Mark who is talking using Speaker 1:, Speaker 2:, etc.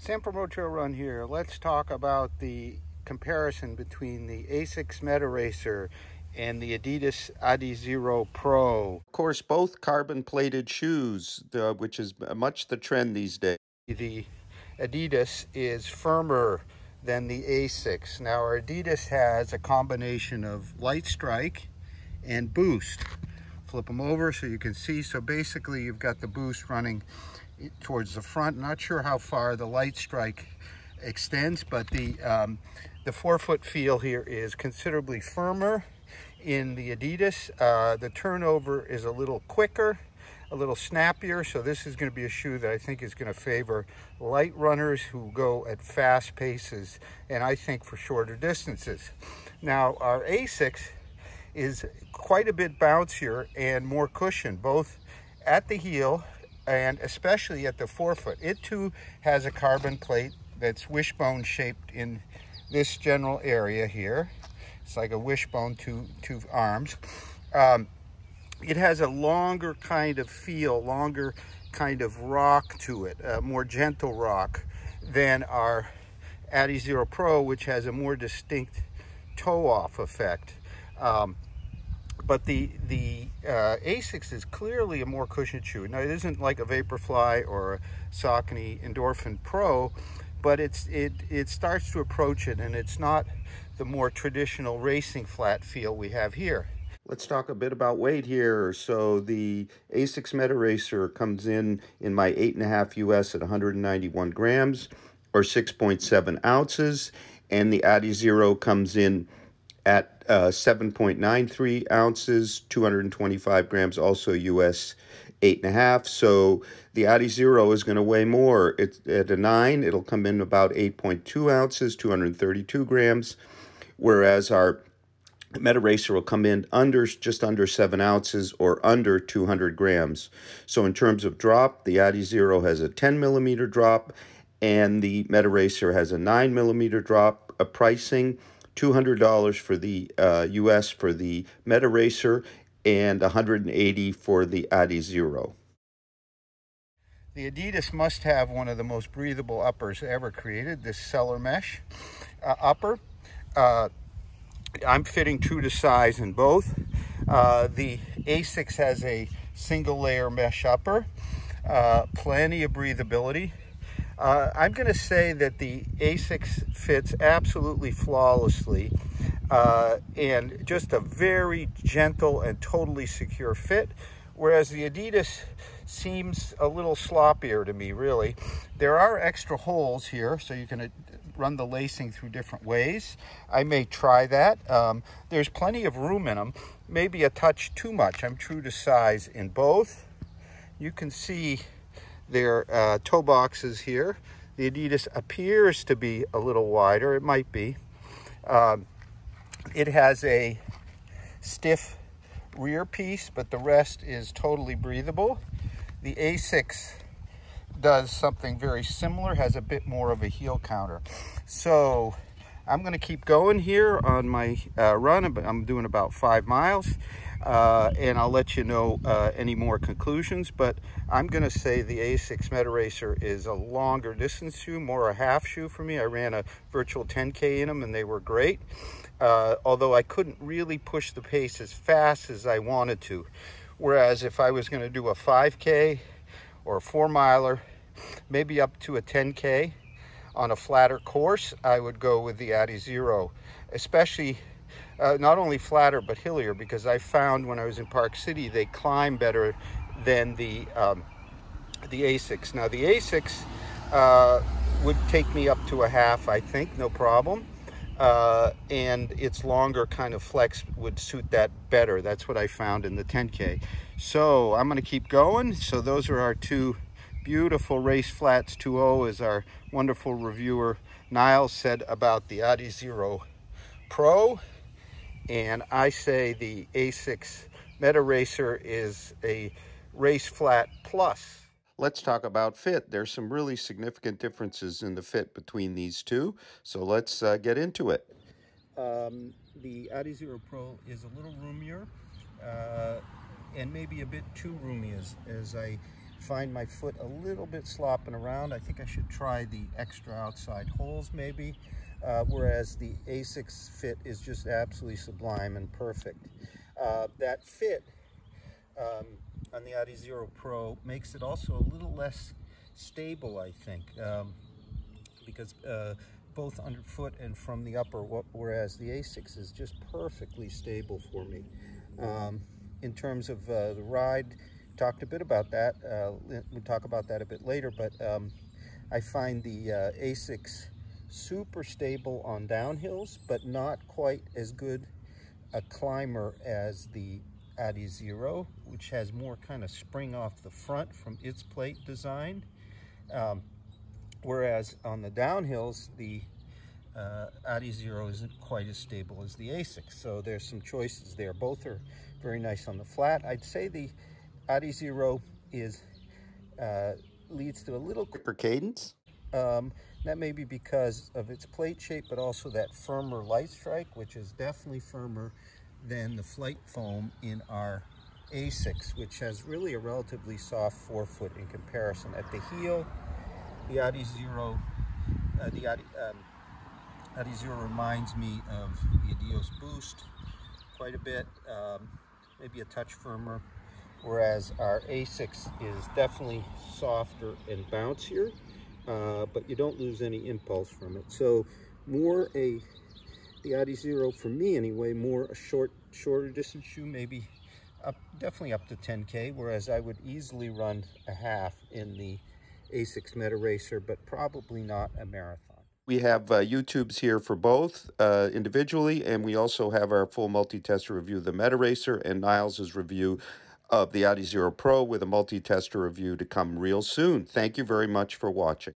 Speaker 1: Sam from Road Run here. Let's talk about the comparison between the Asics Meta Racer and the Adidas Adizero Pro. Of course, both carbon plated shoes, uh, which is much the trend these days. The Adidas is firmer than the Asics. Now, our Adidas has a combination of Lightstrike and boost. Flip them over so you can see. So basically, you've got the boost running towards the front. Not sure how far the Lightstrike extends, but the, um, the forefoot feel here is considerably firmer in the Adidas. Uh, the turnover is a little quicker, a little snappier. So this is going to be a shoe that I think is going to favor light runners who go at fast paces and I think for shorter distances. Now our Asics is quite a bit bouncier and more cushion, both at the heel and especially at the forefoot. It too has a carbon plate that's wishbone shaped in this general area here. It's like a wishbone, two, two arms. Um, it has a longer kind of feel, longer kind of rock to it, a more gentle rock than our Adizero Pro, which has a more distinct toe-off effect. Um, but the the uh, Asics is clearly a more cushioned shoe. Now it isn't like a Vaporfly or a Saucony Endorphin Pro, but it's it it starts to approach it, and it's not the more traditional racing flat feel we have here. Let's talk a bit about weight here. So the Asics Meta Racer comes in in my 8.5 US at 191 grams or 6.7 ounces. And the Adizero comes in at uh, 7.93 ounces, 225 grams, also US 8.5. So the Adizero is going to weigh more. It's at a 9, it'll come in about 8.2 ounces, 232 grams, whereas our Meta Racer will come in under just under 7 ounces or under 200 grams. So in terms of drop, the Adizero has a 10 millimeter drop and the Meta Racer has a 9 millimeter drop. A pricing $200 for the uh, US for the Meta Racer and 180 for the Adizero. The Adidas must have one of the most breathable uppers ever created, this Celermesh uh, upper. Uh, I'm fitting true to size in both. Uh, the Asics has a single layer mesh upper, uh, plenty of breathability. Uh, I'm going to say that the Asics fits absolutely flawlessly uh, and just a very gentle and totally secure fit, whereas the Adidas seems a little sloppier to me, really. There are extra holes here, so you can uh, run the lacing through different ways. I may try that. Um, there's plenty of room in them, maybe a touch too much. I'm true to size in both. You can see their uh, toe boxes here. The Adidas appears to be a little wider. It might be. Um, it has a stiff rear piece, but the rest is totally breathable. The Asics does something very similar, has a bit more of a heel counter. So I'm going to keep going here on my uh, run. I'm doing about five miles uh, and I'll let you know uh, any more conclusions. But I'm going to say the Asics Meta Racer is a longer distance shoe, more a half shoe for me. I ran a virtual 10K in them and they were great. Uh, although I couldn't really push the pace as fast as I wanted to. Whereas if I was going to do a 5K or a four miler, maybe up to a 10K on a flatter course, I would go with the Adizero, especially uh, not only flatter but hillier because I found when I was in Park City they climb better than the um, the Asics. Now the Asics uh, would take me up to a half, I think, no problem. Uh, and its longer kind of flex would suit that better. That's what I found in the 10K. So I'm going to keep going. So those are our two beautiful race flats 2.0 as our wonderful reviewer Niles said about the Adizero Pro and I say the Asics Meta Racer is a race flat plus. Let's talk about fit. There's some really significant differences in the fit between these two, so let's uh, get into it. Um, the Adizero Pro is a little roomier uh, and maybe a bit too roomy as, as I find my foot a little bit slopping around. I think I should try the extra outside holes maybe. Uh, whereas the Asics fit is just absolutely sublime and perfect. Uh, that fit um, on the Adizero Pro makes it also a little less stable, I think, um, because uh, both underfoot and from the upper, whereas the Asics is just perfectly stable for me. Um, in terms of uh, the ride, talked a bit about that. Uh, we'll talk about that a bit later, but um, I find the uh, Asics super stable on downhills, but not quite as good a climber as the Adizero, which has more kind of spring off the front from its plate design. Um, whereas on the downhills, the uh, Zero isn't quite as stable as the Asics. So there's some choices there. Both are very nice on the flat. I'd say the Adizero is uh, leads to a little quicker cadence. Um, that may be because of its plate shape, but also that firmer Lightstrike, which is definitely firmer than the FlyteFoam in our Asics, which has really a relatively soft forefoot in comparison. At the heel, the Adizero, uh, the Adi, um, Adizero reminds me of the Adios Boost quite a bit, um, maybe a touch firmer, whereas our Asics is definitely softer and bouncier, uh, but you don't lose any impulse from it. So more a the Adizero for me anyway, more a short, shorter distance shoe, maybe up, definitely up to 10K, whereas I would easily run a half in the Asics Meta Racer, but probably not a marathon. We have uh, YouTubes here for both uh, individually, and we also have our full multi-tester review of the Meta Racer and Niles' review of the Adizero Pro with a multi-tester review to come real soon. Thank you very much for watching.